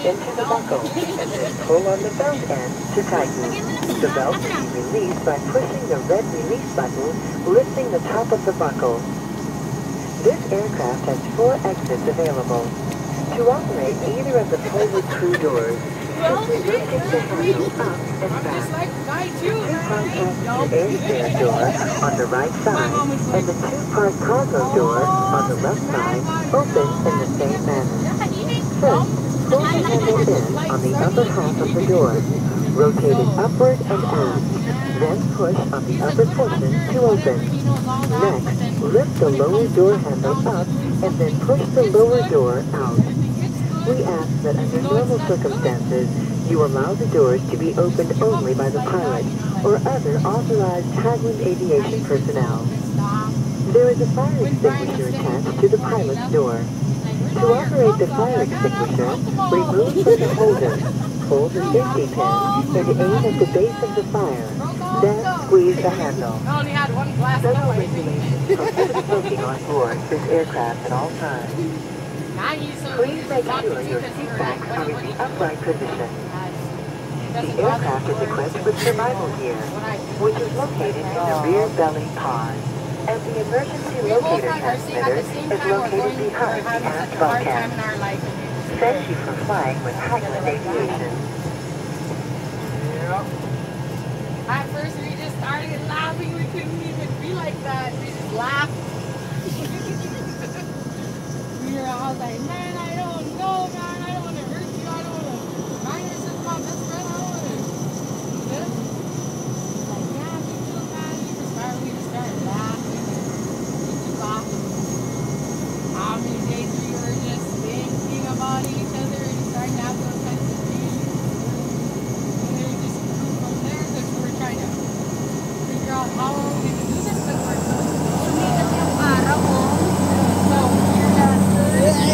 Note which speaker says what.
Speaker 1: into the buckle and then pull on the belt end to tighten. The belt can be released by pushing the red release button, lifting the top of the buckle. This aircraft has four exits available. To operate either of the forward crew doors, simply the handle up and back. Two-part passenger airstair door on the right side and the two-part cargo door on the left side open in the same manner. First, handle in on the upper half of the door. Rotate it upward and out. Then push on the upper portion to open. Next, lift the lower door handle up and then push the lower door out. We ask that under normal circumstances, you allow the doors to be opened only by the pilot or other authorized Hageland Aviation personnel. There is a fire extinguisher attached to the pilot's door. To operate the fire extinguisher, remove from the holder, pull the safety pin, and aim at the base of the fire. Then squeeze the handle.
Speaker 2: I only had one glass of
Speaker 1: Federal
Speaker 2: wine.
Speaker 1: regulations prohibit smoking on board this aircraft at all times.
Speaker 2: I used to
Speaker 1: Please make sure your
Speaker 2: because
Speaker 1: seat
Speaker 2: you were
Speaker 1: backs
Speaker 2: like,
Speaker 1: are in the upright position. The aircraft is equipped with survival gear, which is located in the rear belly pod. And the emergency
Speaker 2: We
Speaker 1: locator
Speaker 2: had our seat at
Speaker 1: transmitter
Speaker 2: the same
Speaker 1: is
Speaker 2: time. We're
Speaker 1: located
Speaker 2: going, we're
Speaker 1: behind the
Speaker 2: having
Speaker 1: aft
Speaker 2: such a hard
Speaker 1: bulkhead.
Speaker 2: time in our life.
Speaker 1: Thank you for flying with Hageland Aviation. Yeah.
Speaker 2: At first we just started laughing. We couldn't even be like that. We just laughed. we were all like, man,